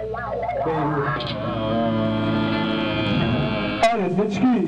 All right, let's.